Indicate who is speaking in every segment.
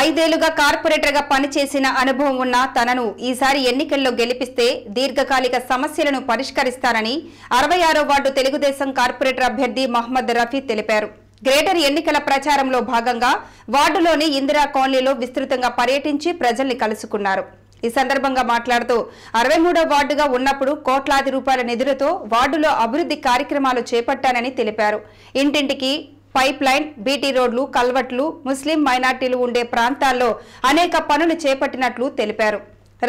Speaker 1: ఐదేళ్ళుగా కార్పొరేటర్గా పనిచేసిన అనుభవం ఉన్న తనను ఈసారి ఎన్నికల్లో గెలిపిస్తే దీర్ఘకాలిక సమస్యలను పరిష్కరిస్తానని అరవై ఆరో వార్డు తెలుగుదేశం కార్పొరేటర్ అభ్యర్థి మహమ్మద్ రఫీ తెలిపారు. గ్రేటర్ ఎన్నికల ప్రచారంలో భాగంగా వార్డులోని ఇందిరా కాలనీలో విస్తృతంగా పర్యటించి ప్రజల్ని కలుసుకున్నారు. ఈ సందర్భంగా మాట్లాడుతూ అరవై మూడో వార్డుగా ఉన్నప్పుడు కోట్లాది రూపాయల నిధులతో వార్డులో అభివృద్ధి కార్యక్రమాలు చేపట్టానని తెలిపారు. ఇంటింటికి పైప్ లైన్ బీటీ రోడ్లు కల్వట్లు ముస్లిం మైనార్టీలు ఉండే ప్రాంతాల్లో అనేక పనులు చేపట్టినట్లు తెలిపారు.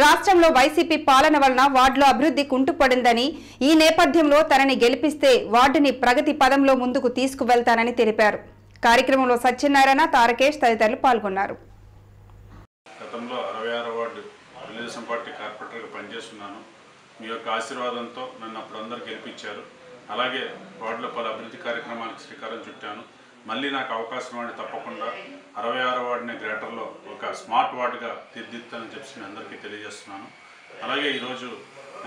Speaker 1: రాష్ట్రంలో వైసీపీ పాలన వలన వార్డులో అభివృద్ధి కుంటుపడిందని ఈ నేపథ్యంలో తనని గెలిపిస్తే వార్డుని ప్రగతి పదంలో ముందుకు తీసుకువెళ్తానని తెలిపారు. కార్యక్రమంలో సత్యనారాయణ తారకేష్ తదితరులు పాల్గొన్నారు.
Speaker 2: గతంలో అరవై ఆరో వార్డు తెలుగుదేశం పార్టీ కార్పొరేటర్గా పనిచేస్తున్నాను. మీ యొక్క ఆశీర్వాదంతో నన్ను అప్పుడు అందరు గెలిపించారు. అలాగే వార్డులో పలు అభివృద్ధి కార్యక్రమాలకు శ్రీకారం చుట్టాను. మళ్ళీ నాకు అవకాశం వాడి తప్పకుండా అరవై ఆరో వార్డుని గ్రేటర్లో ఒక స్మార్ట్ వార్డుగా తీర్దిద్దాలని చెప్పి నేను అందరికీ తెలియజేస్తున్నాను. అలాగే ఈరోజు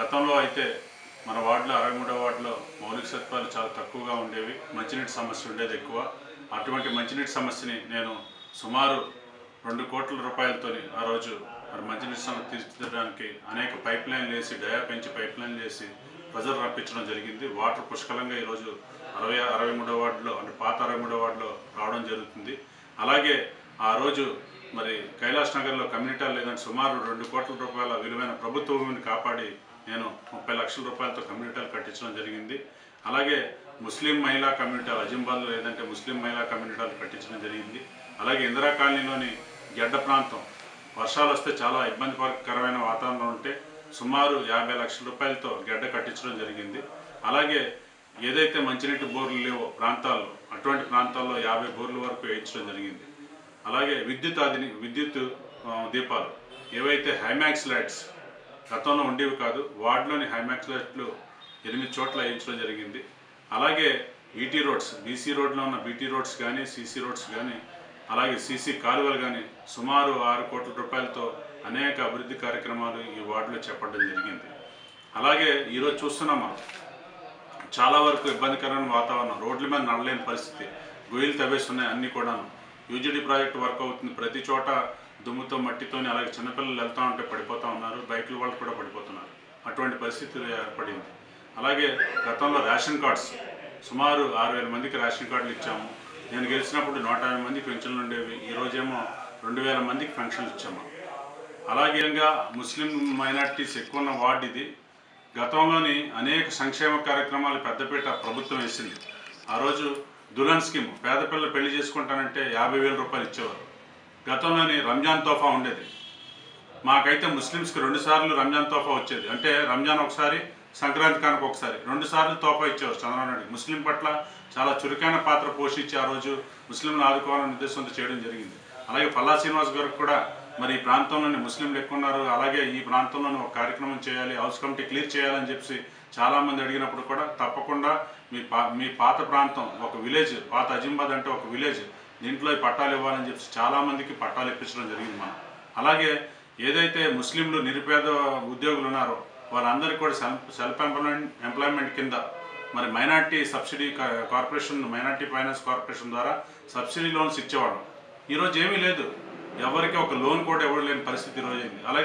Speaker 2: గతంలో అయితే మన వార్డులో అరవై మూడో వార్డులో మౌలిక సత్వాలు చాలా తక్కువగా ఉండేవి. మంచినీటి సమస్య ఉండేది ఎక్కువ. అటువంటి మంచినీటి సమస్యని నేను సుమారు రెండు కోట్ల రూపాయలతో ఆ రోజు మరి మంచినీటి సమస్య తీర్చిదిద్దడానికి అనేక పైప్ లైన్లు వేసి డయా పెంచి పైప్ లైన్లు వేసి ప్రజలు రప్పించడం జరిగింది. వాటర్ పుష్కలంగా ఈరోజు అరవై అరవై మూడో వార్డులో అంటే పాత అరవై మూడో వార్డులో రావడం జరుగుతుంది. అలాగే ఆ రోజు మరి కైలాష్ నగర్లో కమ్యూనిటీ లేదంటే సుమారు రెండు కోట్ల రూపాయల విలువైన ప్రభుత్వ భూమిని కాపాడి నేను ముప్పై లక్షల రూపాయలతో కమ్యూనిటీలు కట్టించడం జరిగింది. అలాగే ముస్లిం మహిళా కమ్యూనిటీలు అజింబాద్లో లేదంటే ముస్లిం మహిళా కమ్యూనిటీలు కట్టించడం జరిగింది. అలాగే ఇందిరా కాలనీలోని గెడ్డ ప్రాంతం వర్షాలు వస్తే చాలా ఇబ్బందికరమైన వాతావరణం ఉంటే సుమారు యాభై లక్షల రూపాయలతో గడ్డ కట్టి కట్టించడం జరిగింది. అలాగే ఏదైతే మంచినీటి బోర్లు లేవో ప్రాంతాల్లో అటువంటి ప్రాంతాల్లో యాభై బోర్ల వరకు వేయించడం జరిగింది. అలాగే విద్యుత్ ఆదిని విద్యుత్ దీపాలు ఏవైతే హైమాక్స్ లైట్స్ గతంలో ఉండేవి కాదు వార్డులోని హైమాక్స్ లైట్లు ఎనిమిది చోట్ల వేయించడం జరిగింది. అలాగే ఈటీ రోడ్స్ బీసీ రోడ్లో ఉన్న బీటీ రోడ్స్ కానీ సీసీ రోడ్స్ కానీ అలాగే సీసీ కాలువలు కానీ సుమారు ఆరు కోట్ల రూపాయలతో అనేక అభివృద్ధి కార్యక్రమాలు ఈ వార్డులో చేపట్టడం జరిగింది. అలాగే ఈరోజు చూస్తున్నాం మనం. చాలా వరకు ఇబ్బందికరమైన వాతావరణం రోడ్ల మీద నడలేని పరిస్థితి గొయ్యలు తవ్వేస్తున్నాయి అన్నీ కూడాను. యూజీడీ ప్రాజెక్ట్ వర్క్ అవుతుంది. ప్రతి చోట దుమ్ముతో మట్టితోని అలాగే చిన్నపిల్లలు వెళ్తూ ఉంటే పడిపోతూ ఉన్నారు. బైకుల వాళ్ళు కూడా పడిపోతున్నారు. అటువంటి పరిస్థితి ఏర్పడింది. అలాగే గతంలో రేషన్ కార్డ్స్ సుమారు ఆరు వేల మందికి రేషన్ కార్డులు ఇచ్చాము. నేను గెలిచినప్పుడు నూట యాభై మందికి పెన్షన్లు ఉండేవి. ఈరోజేమో రెండు వేల మందికి పెన్షన్లు ఇచ్చాము. అలాగే ఇంకా ముస్లిం మైనార్టీస్ ఎక్కువ ఉన్న వార్డు ఇది. గతంలోని అనేక సంక్షేమ కార్యక్రమాలు పెద్దపీట ప్రభుత్వం వేసింది. ఆ రోజు దులన్ స్కీమ్ పేద పిల్లలు పెళ్ళి చేసుకుంటానంటే యాభై వేల రూపాయలు ఇచ్చేవారు. గతంలోని రంజాన్ తోఫా ఉండేది. మాకైతే ముస్లిమ్స్కి రెండుసార్లు రంజాన్ తోఫా వచ్చేది. అంటే రంజాన్ ఒకసారి సంక్రాంతి కానుక ఒకసారి. రెండుసార్లు తోఫా ఇచ్చేవారు చంద్రబాబు నాయుడు. ముస్లిం పట్ల చాలా చురుకైన పాత్ర పోషించి ఆ రోజు ముస్లింలు ఆదుకోవాలనే ఉద్దేశంతో చేయడం జరిగింది. అలాగే పల్లా శ్రీనివాస్ గారికి కూడా మరి ఈ ప్రాంతంలోని ముస్లింలు ఎక్కువ ఉన్నారు అలాగే ఈ ప్రాంతంలోని ఒక కార్యక్రమం చేయాలి హౌస్ కమిటీ క్లియర్ చేయాలని చెప్పి చాలామంది అడిగినప్పుడు కూడా తప్పకుండా మీ పా మీ పాత ప్రాంతం ఒక విలేజ్ పాత అజింబాద్ అంటే ఒక విలేజ్ దీంట్లో పట్టాలు ఇవ్వాలని చెప్పి చాలామందికి పట్టాలు ఇప్పించడం జరిగింది మనం. అలాగే ఏదైతే ముస్లింలు నిరుపేద ఉద్యోగులు ఉన్నారో వాళ్ళందరికీ కూడా సెల్ఫ్ సెల్ఫ్ ఎంప్లాయ్మెంట్ ఎంప్లాయ్మెంట్ కింద మరి minority subsidy corporation minority finance corporation ద్వారా సబ్సిడీ లోన్స్ ఇచ్చేవాళ్ళం. ఈరోజు ఏమీ లేదు. ఎవరికి ఒక లోన్ కూడా ఇవ్వలేని పరిస్థితి ఈరోజు అలాగే